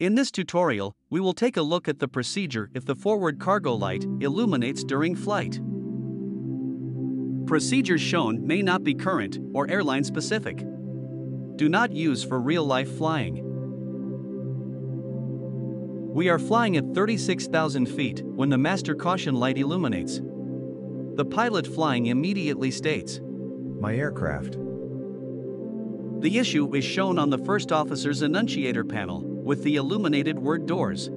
In this tutorial, we will take a look at the procedure if the forward cargo light illuminates during flight. Procedures shown may not be current or airline specific. Do not use for real-life flying. We are flying at 36,000 feet when the master caution light illuminates. The pilot flying immediately states, My aircraft. The issue is shown on the first officer's annunciator panel, with the illuminated word doors.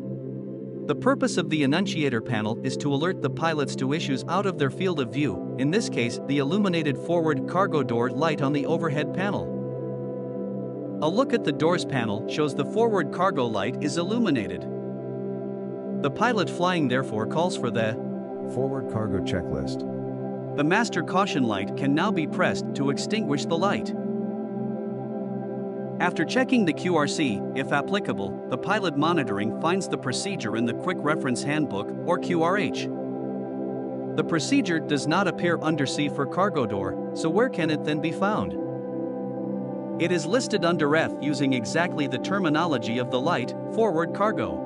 The purpose of the annunciator panel is to alert the pilots to issues out of their field of view, in this case, the illuminated forward cargo door light on the overhead panel. A look at the doors panel shows the forward cargo light is illuminated. The pilot flying therefore calls for the Forward cargo checklist. The master caution light can now be pressed to extinguish the light. After checking the QRC, if applicable, the pilot monitoring finds the procedure in the Quick Reference Handbook or QRH. The procedure does not appear under C for cargo door, so where can it then be found? It is listed under F using exactly the terminology of the light, forward cargo.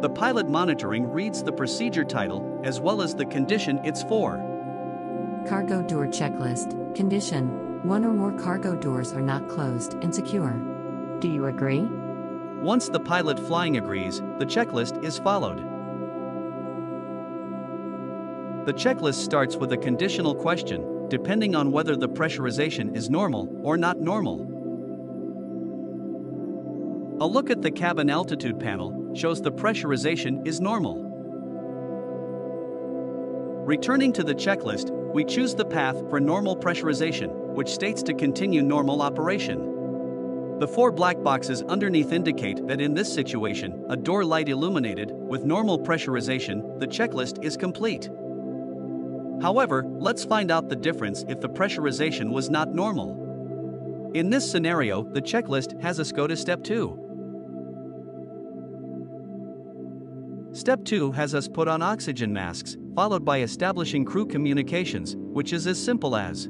The pilot monitoring reads the procedure title as well as the condition it's for. Cargo door checklist. Condition One or more cargo doors are not closed and secure. Do you agree? Once the pilot flying agrees, the checklist is followed. The checklist starts with a conditional question, depending on whether the pressurization is normal or not normal. A look at the cabin altitude panel shows the pressurization is normal. Returning to the checklist, we choose the path for normal pressurization, which states to continue normal operation. The four black boxes underneath indicate that in this situation, a door light illuminated, with normal pressurization, the checklist is complete. However, let's find out the difference if the pressurization was not normal. In this scenario, the checklist has us go to step 2. Step 2 has us put on oxygen masks, followed by establishing crew communications, which is as simple as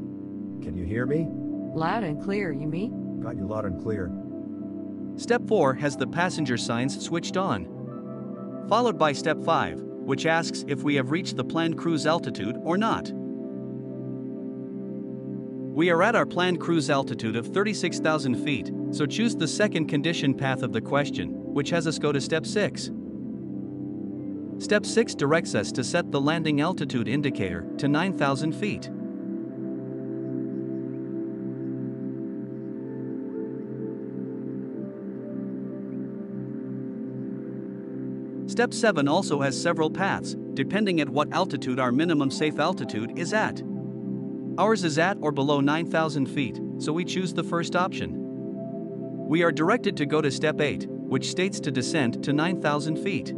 Can you hear me? Loud and clear, you mean? Got you loud and clear. Step 4 has the passenger signs switched on. Followed by Step 5, which asks if we have reached the planned cruise altitude or not. We are at our planned cruise altitude of 36,000 feet, so choose the second condition path of the question, which has us go to Step 6. Step 6 directs us to set the landing altitude indicator to 9,000 feet. Step 7 also has several paths, depending at what altitude our minimum safe altitude is at. Ours is at or below 9,000 feet, so we choose the first option. We are directed to go to Step 8, which states to descend to 9,000 feet.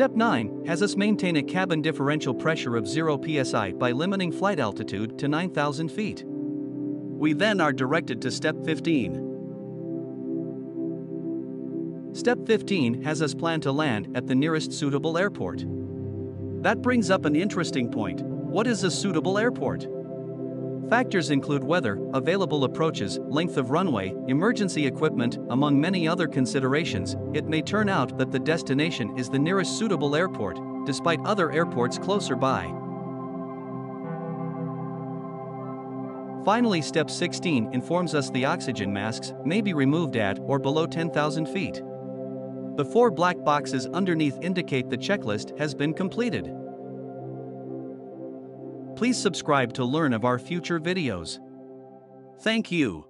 Step 9 has us maintain a cabin differential pressure of 0 psi by limiting flight altitude to 9,000 feet. We then are directed to Step 15. Step 15 has us plan to land at the nearest suitable airport. That brings up an interesting point what is a suitable airport? Factors include weather, available approaches, length of runway, emergency equipment, among many other considerations. It may turn out that the destination is the nearest suitable airport, despite other airports closer by. Finally, step 16 informs us the oxygen masks may be removed at or below 10,000 feet. The four black boxes underneath indicate the checklist has been completed. Please subscribe to learn of our future videos. Thank you.